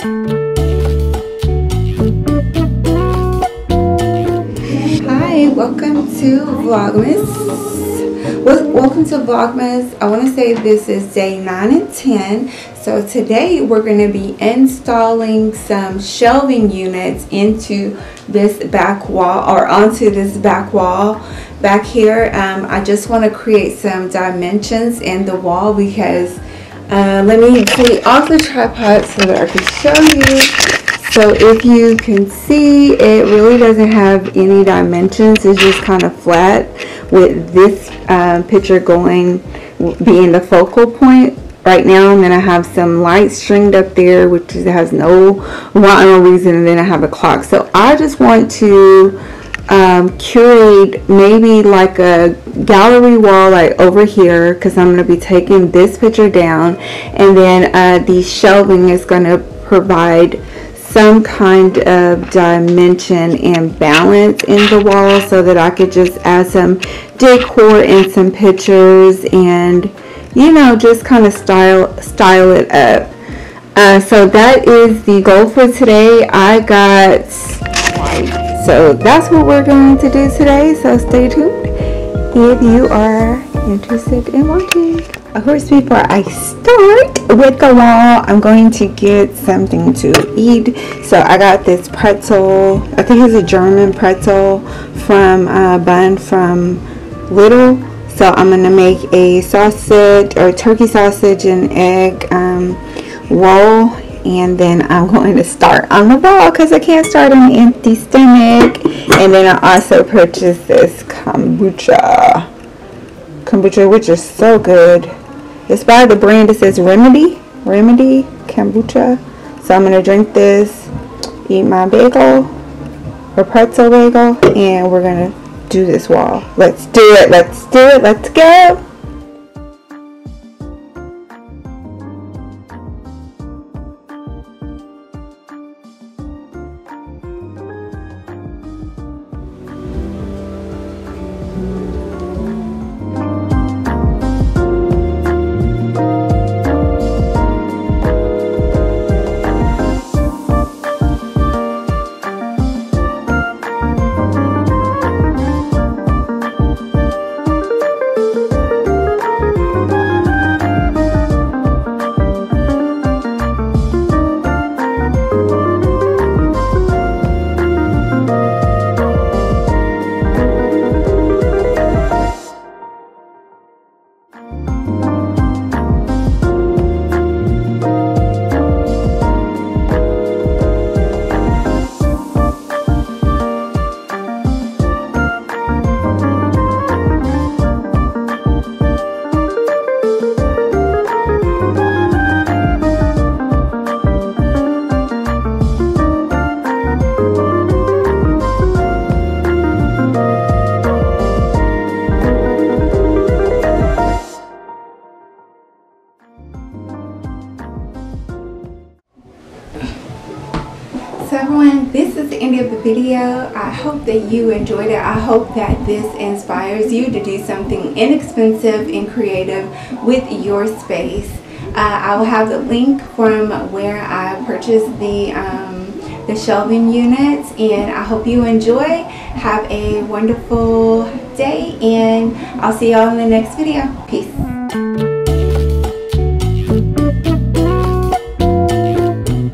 Hi, welcome to Vlogmas. Welcome to Vlogmas. I want to say this is day 9 and 10. So today we're going to be installing some shelving units into this back wall or onto this back wall back here. Um, I just want to create some dimensions in the wall because uh, let me take off the tripod so that I can show you so if you can see, it really doesn't have any dimensions. It's just kind of flat with this um, picture going, being the focal point right now. And then I have some lights stringed up there, which has no rhyme or reason. And then I have a clock. So I just want to um, curate maybe like a gallery wall like over here because I'm going to be taking this picture down. And then uh, the shelving is going to provide some kind of dimension and balance in the wall so that I could just add some decor and some pictures and you know just kind of style style it up. Uh, so that is the goal for today. I got so that's what we're going to do today so stay tuned if you are interested in watching of course before I start with the wall I'm going to get something to eat so I got this pretzel I think it's a German pretzel from uh, bun from Lidl. so I'm gonna make a sausage or turkey sausage and egg um, roll and then I'm going to start on the wall because I can't start on an empty stomach and then I also purchased this kombucha kombucha which is so good it's by the brand that says Remedy. Remedy kombucha. So I'm going to drink this, eat my bagel or pretzel bagel, and we're going to do this wall. Let's do it. Let's do it. Let's go. So everyone, this is the end of the video. I hope that you enjoyed it. I hope that this inspires you to do something inexpensive and creative with your space. Uh, I will have the link from where I purchased the, um, the shelving units and I hope you enjoy. Have a wonderful day and I'll see y'all in the next video. Peace.